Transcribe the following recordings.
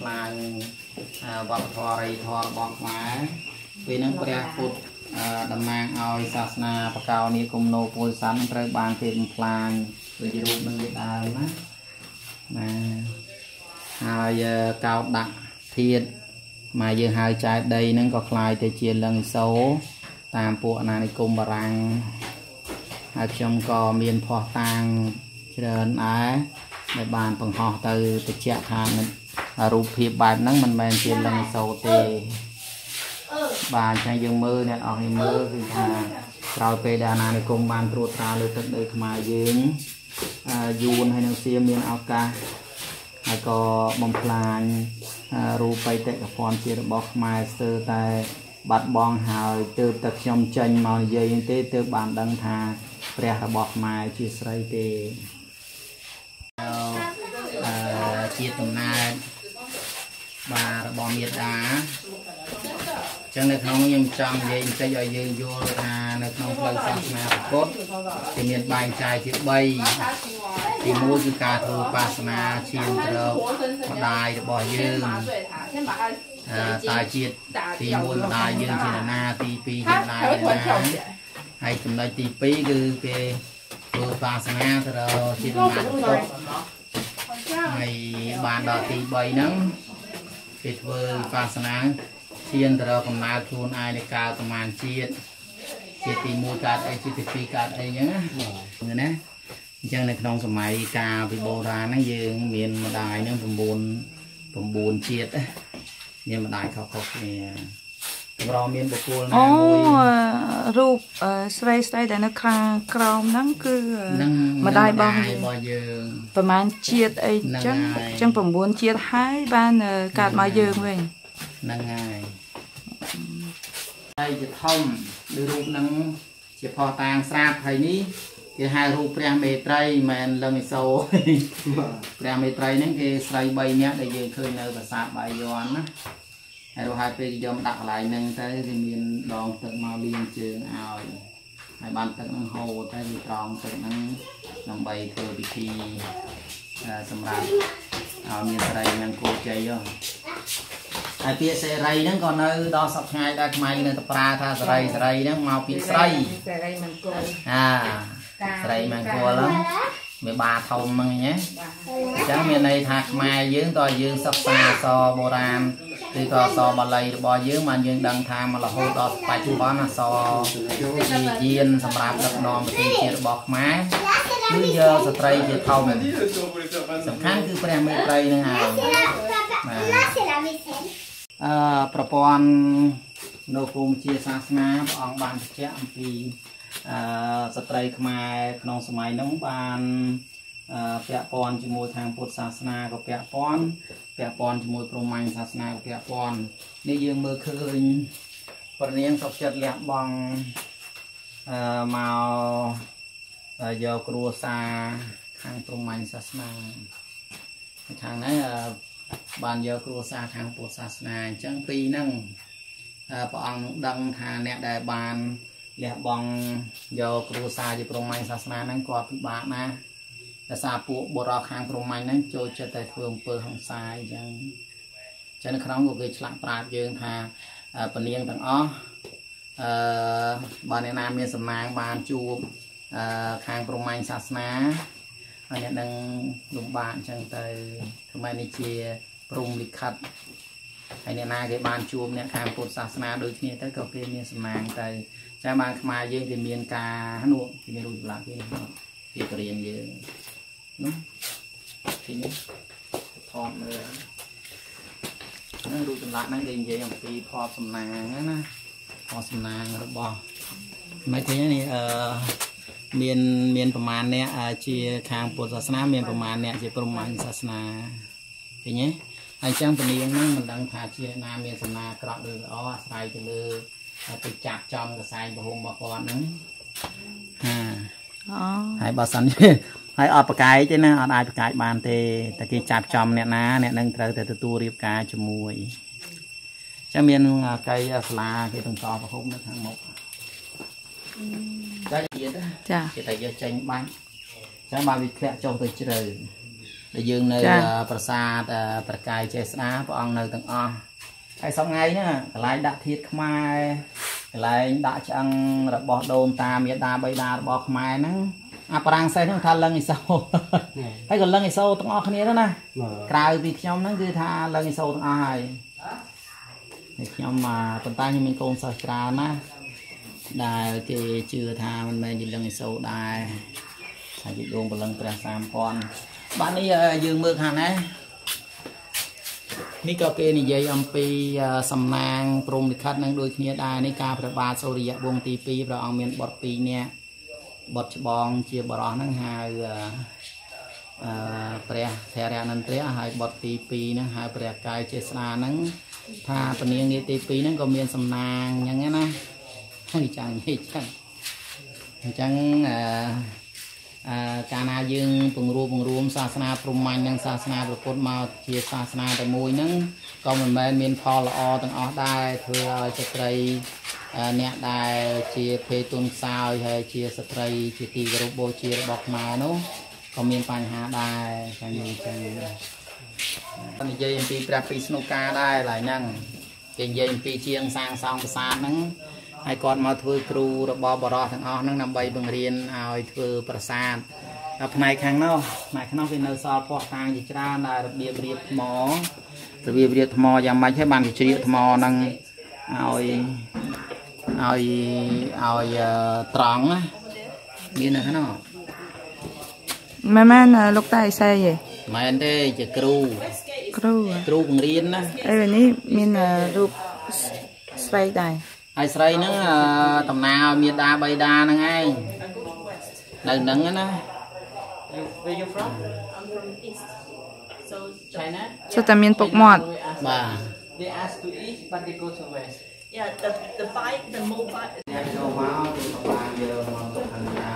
ផ្លាញវប្បធម៌រីធម៌របស់ខ្មែរពេលហ្នឹងព្រះពុទ្ធតំណាងឲ្យសាសនាបកោនីគុំណូពលសាន់ត្រូវបានគេបំផ្លាញដូចរូបនឹងវាដើមណាណាហើយកោតដាក់ធាតមកយើងហៅចែកដីហ្នឹងក៏คล้ายទៅជាលឹងសូតាមពួកអាណានិគមបារាំងហើយខ្ញុំក៏មានភ័ស្តុតាងច្រើនដែរដែលបានបង្ហោះទៅតិចថា រូបភាពបែបហ្នឹងមិនមែនជាលឹងសូទេបាទអញ្ចឹងយើងមើលអ្នកអស់នេះមើលគឺថាក្រោយពេលដែលអាណានិគមបានត្រួតត្រាលើទឹកដីខ្មែរយើងយួនហើយនឹងសៀមមានឱកាសហើយក៏បំផ្លាញរូបបេតិកភណ្ឌជារបស់ខ្មែរស្ទើរតែបាត់បង់ហើយទើបតែខ្ញុំចេញមកនិយាយទេទើបបានដឹងថាព្រះរបស់ខ្មែរជាស្រីទេអឺជាតំណែង បាទរបស់មេដាចឹងនៅក្នុងខ្ញុំចង់និយាយបន្តិចឲ្យយើងយល់ថានៅក្នុងផ្លូវសាសនាពុទ្ធគេមានបែងចែកជា3ទី1គឺការធ្វើបាសនាឈានត្រោម្ដាយរបស់យើងតើជាតិទី1ម្ដាយយើងជាណាទី2ជាម្ដាយណាហើយចំណុចទី2គឺគេធ្វើបាសនាទៅដល់ជាដំណាក់ពុទ្ធហើយបានដល់ទី3ហ្នឹង គេធ្វើបាសនាឈានទៅរកកំណើតខ្លួនឯងនៃកាលប្រមាណជាតិជាទី1កើតអីជាទី2កើតអីចឹងណាណាអញ្ចឹងនៅក្នុងសម័យកាលពីបុរាណហ្នឹងយើងមានម្ដាយហ្នឹង9 9ជាតិមានម្ដាយខុសៗគ្នា កម្រមានបុគ្គលណាមួយអូរូបស្រីស្រីដែលនៅខាងក្រោមហ្នឹងគឺម្ដាយរបស់យើងប្រហែលជាតិអីចឹងចឹង9ជាតិហើយបានកើតមកយើងវិញហ្នឹងហើយហើយជាធំឬរូបហ្នឹងជាផោះតាងស្រាប់ហើយនេះគេហៅរូបព្រះមេត្រីមិនលឹងឥសូព្រះមេត្រីហ្នឹងគេស្រី3នាក់ដែលយើងឃើញនៅប្រាសាទបាយ័នណា ហើយរហូតពេលយកដាក់កន្លែងហ្នឹងទៅគេមានដងទឹកមកលាងជើងឲ្យហើយបានទឹកហ្នឹងហូរទៅវាត្រង់ទឹកហ្នឹងដើម្បីធ្វើពិធីសម្រាប់ឲ្យមានស្រីនឹងគោជ័យហើយពាក្យសេរីហ្នឹងក៏នៅដល់សប្តាហ៍ដែរខ្មែរនៅតែប្រើថាសេរីសេរីហ្នឹងមកពីស្រីសេរីមង្គលអាស្រីមង្គលហ្នឹងវាបាធំហ្នឹងញ៉េអញ្ចឹងមានន័យថាខ្មែរយើងតើយើងសិក្សាអសរបុរាណ ឬក៏អសរបល័យរបស់យើងបានយើងដឹងថាមករហូតដល់បច្ចុប្បន្នអសរជាយានសម្រាប់ដឹកនាំប្រទេសជាតិរបស់ខ្មែរគឺយកស្ត្រីជាធំសំខាន់គឺព្រះមេត្រីនឹងហើយអឺប្រព័ន្ធនៅភូមិជាសាសនាព្រះអង្គបានបញ្ជាក់អំពីអឺស្ត្រីខ្មែរក្នុងសម័យនោះបាន ពាក់ព័ន្ធជាមួយខាងពុទ្ធសាសនាក៏ពាក់ព័ន្ធពាក់ព័ន្ធជាមួយព្រហ្មញ្ញសាសនាក៏ពាក់ព័ន្ធនេះយើងមើលឃើញប្រនាងសុខចិត្តលះបង់អឺមកយកគ្រួសារខាងព្រហ្មញ្ញសាសនាខាងនេះបានយកគ្រួសារខាងពុទ្ធសាសនាអញ្ចឹងពីហ្នឹងព្រះអង្គដឹងថាអ្នកដែលបានលះបង់យកគ្រួសារជាព្រហ្មញ្ញសាសនាហ្នឹងគាត់ពិបាកណាស់ ដោយសារពួកបុរសខាងព្រហ្មញ្ញហ្នឹងចូលចិត្តតែធ្វើអំពើហិង្សាអញ្ចឹងចឹងនៅក្នុងក៏គេឆ្លាក់ប្រាប់យើងថាពនាងទាំងអស់អឺបើអ្នកណាមានសំណាងបានជួបអឺខាងព្រហ្មញ្ញសាសនាហើយអ្នកនឹងលំបាកអញ្ចឹងទៅខ្មែរនេះជាព្រំលិខិតហើយអ្នកណាគេបានជួបអ្នកខាងពុទ្ធសាសនាដូចគ្នាទៅក៏គេមានសំណាងទៅចាំបានខ្មែរយើងគេមានការនោះគេមានរូបចម្លាក់គេគេបរៀនយើង នោះទីនេះថតមើលហ្នឹងរូបចម្លាក់ហ្នឹងគេនិយាយអំពីផលសំណាងណាផលសំណាងរបស់មិនទេនេះអឺមានមានប្រមាណអ្នកជាខាងពុទ្ធសាសនាមានប្រមាណអ្នកជាព្រហ្មញ្ញសាសនាឃើញទេហើយចឹងពនាងហ្នឹងមិនដឹងថាជាណាមានសំណាក្រក់ឬល្អអាស្រ័យទៅលើទៅចាប់ចំកសែងប្រហុំរបស់គាត់ហ្នឹងហាអូហើយបើសិន ហើយអត់ប្រកែកទេណាអត់អាចប្រកែកបានទេតែគេចាប់ចំអ្នកណាអ្នកនឹងត្រូវតែទទួលរៀបការជាមួយចឹងមានកៃសាលាគេបន្តប្រហុំនៅខាងមុខចាទៀតចាគេតែយកចេញបាញ់ចឹងបានវាធ្លាក់ចុះទៅជ្រៅដែលយើងនៅប្រាសាទប្រកាយចេស្តាព្រះអង្គនៅទាំងអស់ហើយសប្ងៃហ្នឹងកន្លែងដាក់ធាតខ្មែរកន្លែងដាក់ឆ្អឹងរបស់ដូនតាមេដាបៃតារបស់ខ្មែរហ្នឹង អាប្រាំងសេះហ្នឹងថាលឹងអ៊ីសូហើយក៏លឹងអ៊ីសូទាំងអស់គ្នាទៅណាក្រៅពីខ្ញុំហ្នឹងគឺថាលឹងអ៊ីសូទាំងអស់ហើយហើយខ្ញុំប៉ុន្តែខ្ញុំមានកូនសិស្សច្រើនណាដែលគេជឿថាមិនមែនជាលឹងអ៊ីសូដែរថាជាដួងបលឹងព្រះ3000បាទនេះយើងមើលខាងណានេះក៏គេនិយាយអំពីសំណាងព្រំលិខិតនឹងដូចគ្នាដែរនេះការព្រះបាទសូរិយវង្សទី2ព្រះអង្គមានបុត្រ2នាក់ បុត្រច្បងជាបរោះហ្នឹងហៅអឺព្រះធរណន្ទ្រៈហើយបុត្រទី2ហ្នឹងហៅព្រះកាយចេស្តាហ្នឹងថាពនាងនេះទី2ហ្នឹងក៏មានសំណាងអញ្ចឹងណាហើយចាំនិយាយចឹងអញ្ចឹងអឺអឺ កាលណាយើងពង្រួមពង្រួមសាសនាព្រហ្មញ្ញនិងសាសនាព្រះពុទ្ធមកជាសាសនាតែមួយហ្នឹងក៏មិនមែនមានផលល្អទាំងអស់ដែរធ្វើឲ្យស្ត្រីអ្នកដែលជាភេទទុនខ្សោយហើយជាស្ត្រី ជាទីគោរពបូជារបស់ខ្មែរនោះក៏មានបញ្ហាដែរចឹងចឹងនិយាយអំពីព្រះពីស្នុកាដែរឡើយហ្នឹងគេនិយាយអំពីជាងសាងសង់ប្រាសាទហ្នឹង ហើយគាត់មកធ្វើគ្រូរបស់បរោះទាំងអស់ហ្នឹងដើម្បីបង្រៀនឲ្យធ្វើប្រាសាទដល់ផ្នែកខាងនោះផ្នែកខាងនោះវានៅសល់ពណ៌តាងជាច្រើនដែលរបៀបរៀបថ្មរបៀបរៀបថ្មយ៉ាងម៉េចហើយបានគេជ្រៀកថ្មហ្នឹងឲ្យឲ្យឲ្យត្រង់ណាមាននៅហ្នឹងមែនមែនលោកតាអីសែយឯងមែនទេជាគ្រូគ្រូគ្រូបង្រៀនណាអឺនេះមានរូបស្រីដែរ ហើយស្រីហ្នឹងតំណាឲ្យមេដាបៃតាហ្នឹងឯងនៅហ្នឹងណា Where you from? I'm from East. So China? ចុះតែមានពុកមាត់បាទ They ask to eat but they go to west. Yeah, the the bike, the mobile. អ្នកចូលមកគឺបានយកមកទុកខាងក្រៅ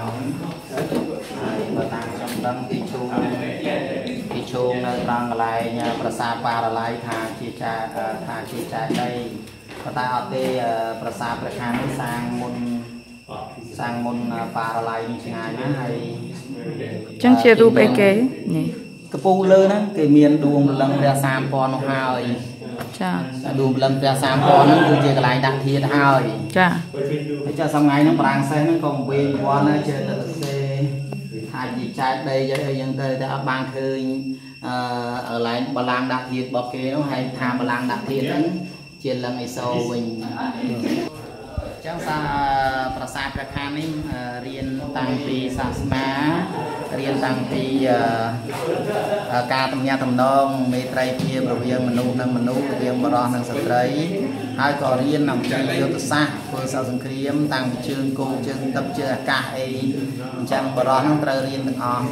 ហើយបើតាមខ្ញុំដឹងទីជុំទីជុំនៅត្រង់កន្លែងប្រាសាទបារឡៃថាជាចាថាជាចាដី ប៉ុន្តែអត់ទេប្រាសាទព្រះខាងនេះសាងមុនសាងមុនបារឡៃនេះឆ្ងាយណាស់ហើយចឹងជារូបអីគេនេះកពូលើហ្នឹងគេមានដួងព្រលឹងព្រះ3000នោះហើយចាដួងព្រលឹងព្រះ3000ហ្នឹងគឺជាកន្លែងដាក់ធាតហើយចាហើយចាសំងៃហ្នឹងប្រាំងសេះហ្នឹងក៏វិញវត្តណាជាទឹកសេថាជាចែកដីអីយ៉ាងទៅតែអត់បានឃើញអឺកន្លែងបលាំងដាក់ធាតរបស់គេនោះហើយថាបលាំងដាក់ធាតហ្នឹង ជាលឹងអេសូវិញចឹងសាប្រាសាទព្រះខាននេះរៀនតាំងពីសាសនារៀនតាំងពីការទំនាក់ទំនងមេត្រីភាពរវាងមនុស្សនិងមនុស្សរវាងបរិសុទ្ធនិងស្ត្រីហើយក៏រៀនអំពីយុទ្ធសាស្ត្រធ្វើសង្គ្រាមតាំងពីជើងគោជើងទឹកជើងអាកាសអីអញ្ចឹងបរិសុទ្ធនឹងត្រូវរៀនទាំងអស់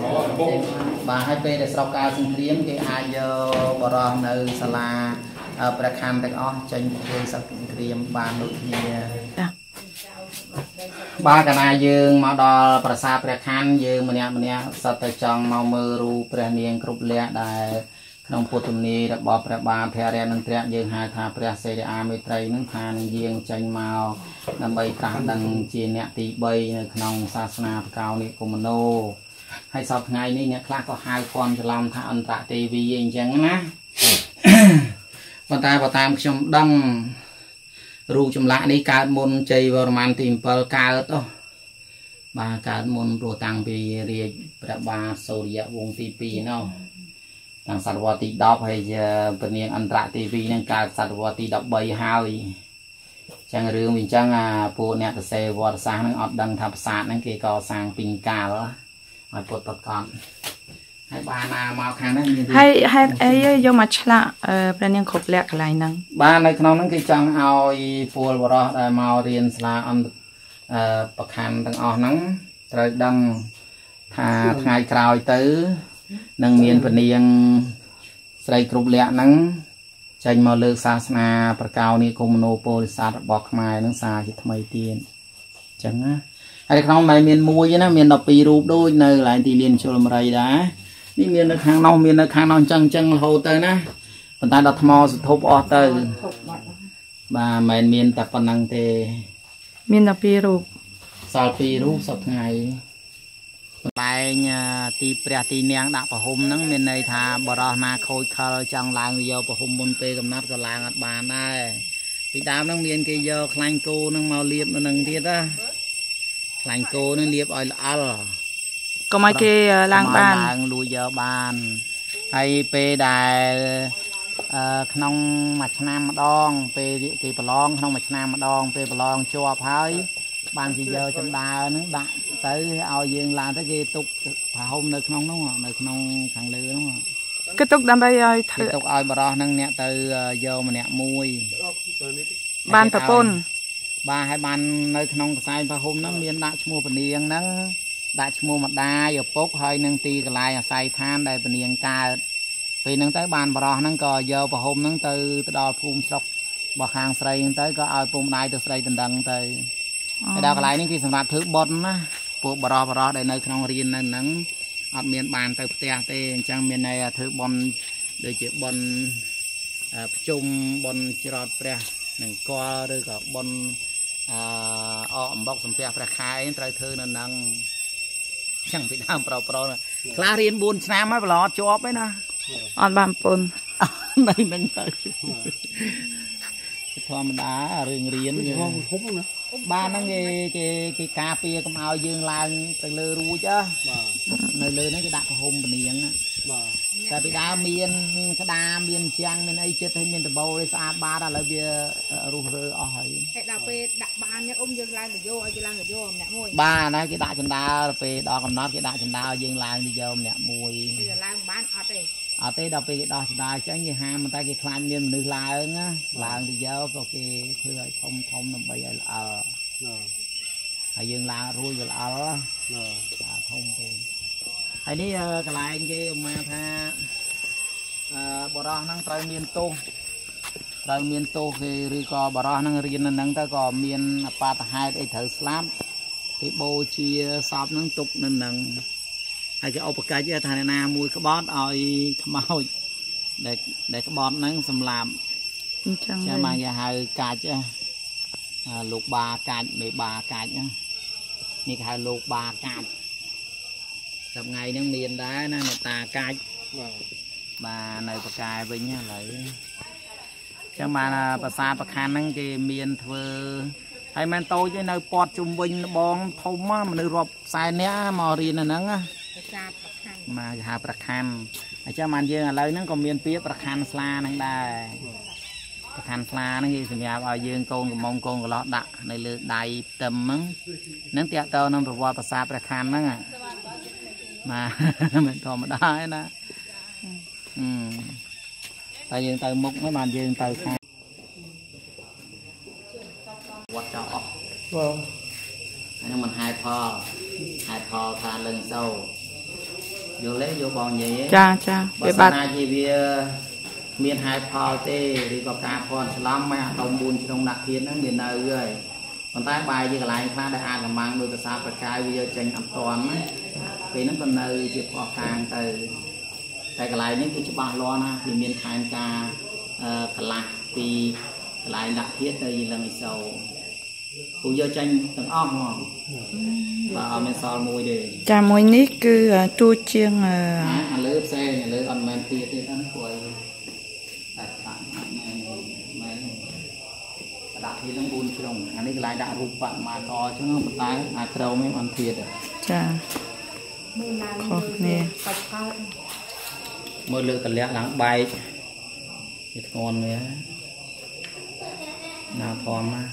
បាទហើយពេលដែលស្រុកការសង្គ្រាមគេអាចយកបរិសុទ្ធនៅសាលា ព្រះខ័នទាំងអស់ចេញធ្វើសង្គ្រាមបានដូចគ្នាចាបាទកាលណាយើងមកដល់ប្រាសាទព្រះខ័នយើងម្នាក់ម្នាក់សត្វតែចង់មកមើលរូបព្រះនាងគ្រប់លក្ខដែលក្នុងពុទ្ធទំនាយរបស់ព្រះបាទភរិយនន្ទ្រៈយើងហៅថាព្រះសេរីអាមេត្រីនឹងថានឹងយាងចេញមកដើម្បីត្រាស់ដឹងជាអ្នកទី3នៅក្នុងសាសនាបកោនិគមនោហើយសពថ្ងៃនេះអ្នកខ្លះក៏ហៅគាន់ច្រឡំថាអន្តរទេវីអីអញ្ចឹងណា ប៉ុន្តែបើតាមខ្ញុំដឹងរូបចម្លាក់នេះកើតមុនជ័យវរ្ម័នទី7កើតទៅបាទកើតមុនព្រោះតាំងពីរាជព្រះបាទសូរ្យវង្សទី2នោះតាំងសតវត្សទី10ហើយពនាងអន្តរទេវីនឹងកើតសតវត្សទី13ហើយចឹងរឿងវាអញ្ចឹងអាពួកអ្នកសរសេរវត្តសាស្ត្រនឹងអត់ដឹងថាប្រាសាទហ្នឹងគេកសាងពីកាលឲ្យពុតប្រកប ហើយបានមកខាងនេះមានហើយហេតុអីយកមកឆ្លាក់ព្រះនាងគ្រប់លក្ខកន្លែងហ្នឹងបាទនៅក្នុងហ្នឹងគេចង់ឲ្យពលបរោះដែលមករៀនសាលាអន្តអឺប្រខណ្ឌទាំងអស់ហ្នឹងត្រូវដឹងថាថ្ងៃក្រោយទៅនឹងមានពនាងស្រីគ្រប់លក្ខហ្នឹងចេញមកលើកសាសនាប្រកោនិគមនោពោធិសត្វរបស់ខ្មែរនឹងសាជាថ្មីទៀតអញ្ចឹងណាហើយក្នុងមិនមានមួយទេណាមាន12រូបដូចនៅកន្លែងទីលានជលមរីដែរ នេះមាននៅខាងនោះមាននៅខាងនោះអញ្ចឹងអញ្ចឹងរហូតទៅណាប៉ុន្តែដល់ថ្មសធប់អស់ទៅបាទមិនមែនមានតែប៉ុណ្ណឹងទេ មានតែពីររូបសល់ពីររូបសប្ថ្ងៃកន្លែងអឺទីព្រះទីនាងដាក់ប្រហុំហ្នឹងមានន័យថាបរោះណាខូចខលចង់ឡើងយកប្រហុំមុនពេលកំណត់ក៏ឡើងអត់បានដែរពីដើមហ្នឹងមានគេយកខ្លាញ់គោហ្នឹងមកលាបនៅនឹងទៀតណាខ្លាញ់គោហ្នឹងលាបឲ្យល្អិល កុំឲ្យគេអឺឡើងបានឡើងលួចយកបានហើយពេលដែលអឺក្នុងមួយឆ្នាំម្ដង ពេលគេប្រឡងក្នុងមួយឆ្នាំម្ដង ពេលប្រឡងជាប់ហើយបានគេយកចំដើហ្នឹងដាក់ទៅឲ្យយើងឡើងទៅគេទុកប្រហុំនៅក្នុងនោះនៅក្នុងខាងលើនោះគេទុកដើម្បីឲ្យធ្វើគេទុកឲ្យបរោះហ្នឹងអ្នកទៅយកម្នាក់មួយបានប្រពន្ធបាទហើយបាននៅក្នុងកសែងប្រហុំហ្នឹងមានដាក់ឈ្មោះពនាងហ្នឹង ដាក់ឈ្មោះម្ដាយឪពុកហើយនឹងទីកន្លែងអាស្រ័យឋានដែលពនាងកើតពេលហ្នឹងទៅបានបរោះហ្នឹងក៏យកប្រហុំហ្នឹងទៅទៅដល់ភូមិស្រុករបស់ខាងស្រីហ្នឹងទៅក៏ឲ្យពុកម្ដាយទៅស្រីដណ្ដឹងទៅហើយដល់កន្លែងនេះគឺសម្រាប់ធ្វើបុណ្យណាពួកបរោះបរោះដែលនៅក្នុងរៀននៅហ្នឹងអត់មានបានទៅផ្ទះទេអញ្ចឹងមានន័យថាធ្វើបុណ្យដូចជាបុណ្យអឺភ្ជុំបុណ្យច្រត់ព្រះនឹងកលឬក៏បុណ្យអឺអកអំបុកសំពះព្រះខែអីត្រូវធ្វើនៅហ្នឹង ចឹងពីដើមប្រុសប្រុសខ្លះរៀន4ឆ្នាំហើយប្រឡត់ជាប់ឯណាអត់បានប្រពន្ធនៅនឹងទៅធម្មតារឿងរៀនវាបានហ្នឹងគេគេគេការពារកុំឲ្យយើងឡើងទៅលើរួចណានៅលើហ្នឹងគេដាក់ប្រហុំពនាងណាតែ ពីដើមមានក្តារមានជាងមានអីចិត្តហើយមានដបូលឯស្អាតបាតឥឡូវវារុះរើអស់ហើយតែដល់ពេលដាក់បាននេះអ៊ំយើងឡើងទៅយកឲ្យគេឡើងទៅយកម្នាក់មួយបាទណាគេដាក់ចណ្ដើរពេលដល់កំណត់គេដាក់ចណ្ដើរយើងឡើងទៅយកម្នាក់មួយគឺឡើងមិនបានអត់ទេអត់ទេដល់ពេលគេដោះចណ្ដើរចឹងគេហាមតែគេខ្លាចមានមនុស្សឡើងណាឡើងទៅយកក៏គេធ្វើឲ្យធំធំដើម្បីឲ្យល្អល់ហើយយើងឡើងរួចក៏ល្អល់បាទធំពេក ហើយនេះអឺកន្លែងគេឧមាថាអឺបរោះហ្នឹងត្រូវមានទោសត្រូវមានទោសគេឬក៏បរោះហ្នឹងរៀននៅហ្នឹងទៅក៏មានអបាតហេតុអីត្រូវស្លាប់គេបូជាសពហ្នឹងទុកនៅហ្នឹងហើយគេឧបកិច្ចថាអ្នកណាមួយក្បត់ឲ្យខ្មោចដែលដែលក្បត់ហ្នឹងសម្លាប់អញ្ចឹងចាំវិញបានគេហៅកាច់ណាអាលោកបាកាច់មេបាកាច់ណានេះគេហៅលោកបាកាច់ សម្ថ្ងៃហ្នឹងមានដែរណាអ្នកតាកាច់បាទនៅបកកែវិញណាឥឡូវចឹងបានអាប្រាសាទប្រខណ្ឌហ្នឹងគេមានធ្វើហើយមិនតូចទេនៅពាត់ជុំវិញបងធំណាមនុស្សរាប់ខ្សែនាក់មករៀននៅហ្នឹងណាប្រសាទប្រខាន់មកគេហៅប្រខណ្ឌអញ្ចឹងបានយើងឥឡូវហ្នឹងក៏មានពាក្យប្រខណ្ឌស្លាហ្នឹងដែរប្រខណ្ឌស្លាហ្នឹងគេសម្រាប់ឲ្យយើងកូនកំងកូនកន្លោះដាក់នៅលើដៃផ្ទឹមហ្នឹងហ្នឹងតាក់តទៅនឹងប្រវត្តិប្រាសាទព្រះខណ្ឌហ្នឹងណា បាទមិនធម្មតាទេណាហឹមតែយើងទៅមុខហ្នឹងបានយើងទៅខាងវត្តចោលអស់បាទហ្នឹងមិនហេតុផលហេតុផលថាលឹងសូវយល់ទេយល់បងនិយាយទេចាចាបើវាសិបានត់ណាជាវាមានហេតុផលទេឬក៏ការភ័ន្តច្រឡំមកអាដុំ4ជ្រុងដាក់ធានហ្នឹងវានៅហើយ ប៉ុន្តែបែរជាកន្លែងខ្លះដែលអាចកំបាំងដោយប្រសាទប្រកាយវាយកចេញអត់តាន់ណាពេលហ្នឹងក៏នៅជាផ្ោះកាងទៅតែកន្លែងនេះគឺច្បាស់លាស់ណាវាមានខែនការអឺកន្លះពីកន្លែងដាក់ធានទៅយីលឹងអ៊ីសូពូយកចេញទាំងអស់ហ្មងបាទអត់មានសល់មួយទេចាមួយនេះគឺទួចជាងអឺណាអាលើផ្សេងអាលើអត់មែនទៀតទេហ្នឹងព្រោះឲ្យតែដាក់អត់មែនមែន ដាក់ទៀតហ្នឹង4ជ្រុងអានេះកន្លែងដាក់រូបបមាកអញ្ចឹងប៉ុន្តែអាក្រោមនេះអត់ទៀតទេចាខុសគ្នាបាច់កើតមើលលើកលះឡើងបែកវាធ្ងន់វាណាធំណា